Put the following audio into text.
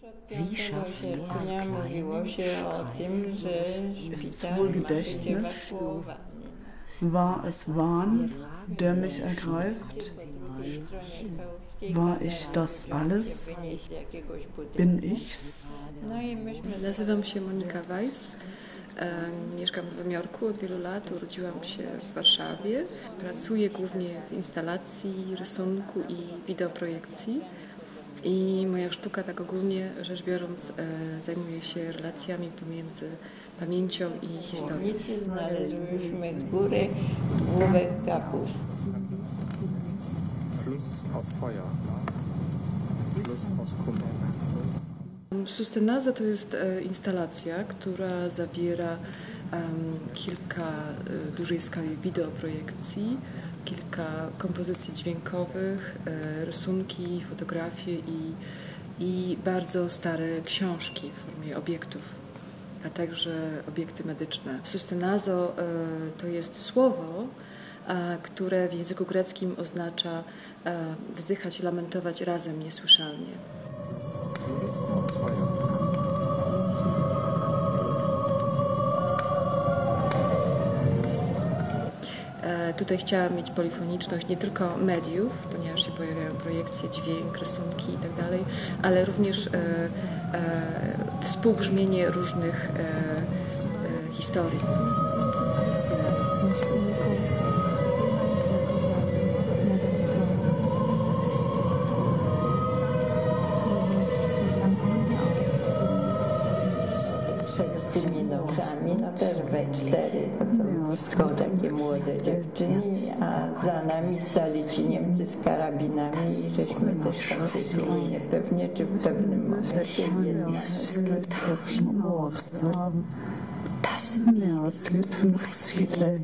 Wie mówiło się o tym, że szpital wohl Gedächtnis? War es Wahn, der mich ergreift? War ich das alles? Bin ich's? Nazywam się Monika Weiss. Mieszkam w Nowym Jorku od wielu lat. Urodziłam się w Warszawie. Pracuję głównie w instalacji, rysunku i wideoprojekcji. I moja sztuka, tak ogólnie rzecz biorąc, e, zajmuje się relacjami pomiędzy pamięcią i historią. Znaleźliśmy z góry główek kapusty. Fluss aus Feuer, Fluss aus Kummer. Sustenaza to jest e, instalacja, która zawiera kilka e, dużej skali wideoprojekcji, kilka kompozycji dźwiękowych, e, rysunki, fotografie i, i bardzo stare książki w formie obiektów, a także obiekty medyczne. Sustenazo to jest słowo, które w języku greckim oznacza wzdychać lamentować razem niesłyszalnie. E, Tutaj chciałam mieć polifoniczność nie tylko mediów, ponieważ się pojawiają projekcje, dźwięk, rysunki itd., ale również e, e, współbrzmienie różnych e, e, historii. Przed tymi nocami, no też we cztery, bo to wszystko takie młode dziewczyny, a za nami stali ci Niemcy z karabinami i żeśmy też siedzieli niepewnie, czy w pewnym momencie jedna. Das Meer, Flugsiedler.